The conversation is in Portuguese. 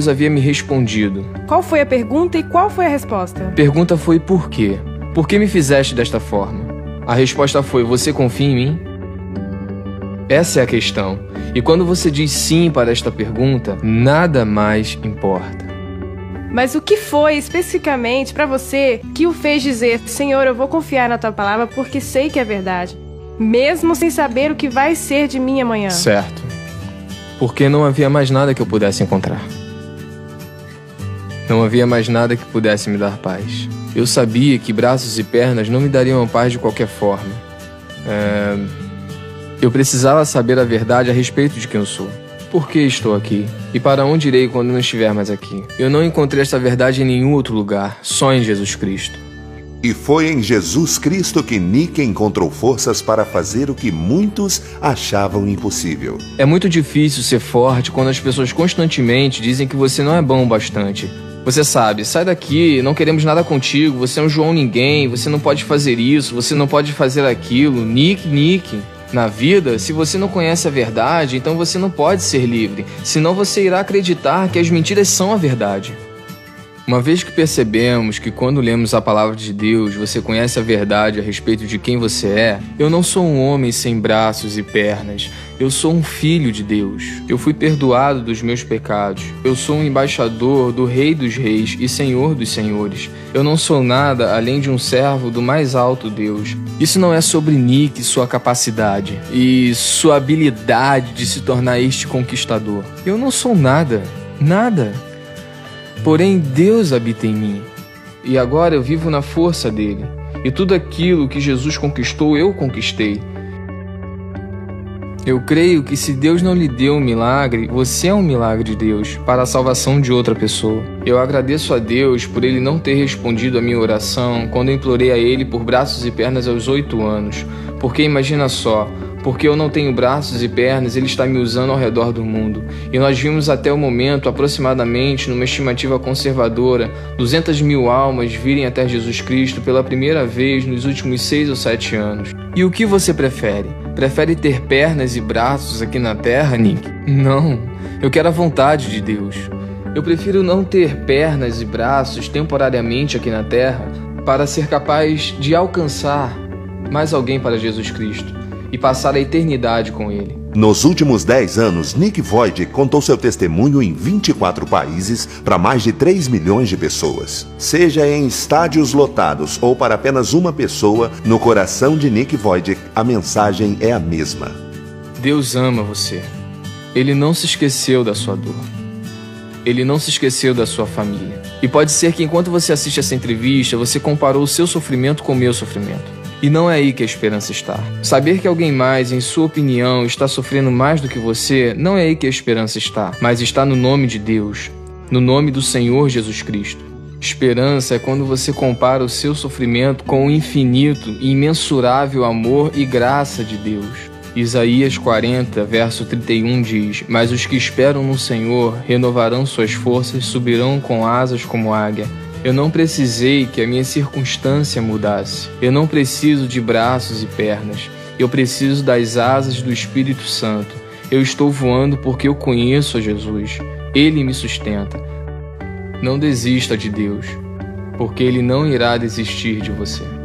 Deus havia me respondido. Qual foi a pergunta e qual foi a resposta? A pergunta foi por quê? Por que me fizeste desta forma? A resposta foi: Você confia em mim? Essa é a questão. E quando você diz sim para esta pergunta, nada mais importa. Mas o que foi especificamente para você que o fez dizer: Senhor, eu vou confiar na tua palavra porque sei que é verdade, mesmo sem saber o que vai ser de mim amanhã? Certo. Porque não havia mais nada que eu pudesse encontrar. Não havia mais nada que pudesse me dar paz. Eu sabia que braços e pernas não me dariam paz de qualquer forma. É... Eu precisava saber a verdade a respeito de quem eu sou. Por que estou aqui? E para onde irei quando não estiver mais aqui? Eu não encontrei esta verdade em nenhum outro lugar, só em Jesus Cristo. E foi em Jesus Cristo que Nick encontrou forças para fazer o que muitos achavam impossível. É muito difícil ser forte quando as pessoas constantemente dizem que você não é bom o bastante, você sabe, sai daqui, não queremos nada contigo, você é um João ninguém, você não pode fazer isso, você não pode fazer aquilo, Nick, Nick. Na vida, se você não conhece a verdade, então você não pode ser livre, senão você irá acreditar que as mentiras são a verdade. Uma vez que percebemos que quando lemos a palavra de Deus você conhece a verdade a respeito de quem você é, eu não sou um homem sem braços e pernas. Eu sou um filho de Deus. Eu fui perdoado dos meus pecados. Eu sou um embaixador do Rei dos Reis e Senhor dos Senhores. Eu não sou nada além de um servo do mais alto Deus. Isso não é sobre Nick sua capacidade e sua habilidade de se tornar este conquistador. Eu não sou nada. Nada. Porém, Deus habita em mim. E agora eu vivo na força dele. E tudo aquilo que Jesus conquistou, eu conquistei. Eu creio que se Deus não lhe deu um milagre, você é um milagre de Deus para a salvação de outra pessoa. Eu agradeço a Deus por ele não ter respondido a minha oração quando implorei a ele por braços e pernas aos oito anos. Porque imagina só, porque eu não tenho braços e pernas, ele está me usando ao redor do mundo. E nós vimos até o momento, aproximadamente, numa estimativa conservadora, 200 mil almas virem até Jesus Cristo pela primeira vez nos últimos seis ou sete anos. E o que você prefere? Prefere ter pernas e braços aqui na terra, Nick? Não, eu quero a vontade de Deus. Eu prefiro não ter pernas e braços temporariamente aqui na terra para ser capaz de alcançar mais alguém para Jesus Cristo e passar a eternidade com ele. Nos últimos 10 anos, Nick Void contou seu testemunho em 24 países para mais de 3 milhões de pessoas. Seja em estádios lotados ou para apenas uma pessoa, no coração de Nick Void, a mensagem é a mesma. Deus ama você. Ele não se esqueceu da sua dor. Ele não se esqueceu da sua família. E pode ser que enquanto você assiste essa entrevista, você comparou o seu sofrimento com o meu sofrimento. E não é aí que a esperança está. Saber que alguém mais, em sua opinião, está sofrendo mais do que você, não é aí que a esperança está, mas está no nome de Deus, no nome do Senhor Jesus Cristo. Esperança é quando você compara o seu sofrimento com o infinito e imensurável amor e graça de Deus. Isaías 40, verso 31 diz: Mas os que esperam no Senhor renovarão suas forças, subirão com asas como águia. Eu não precisei que a minha circunstância mudasse. Eu não preciso de braços e pernas. Eu preciso das asas do Espírito Santo. Eu estou voando porque eu conheço a Jesus. Ele me sustenta. Não desista de Deus, porque Ele não irá desistir de você.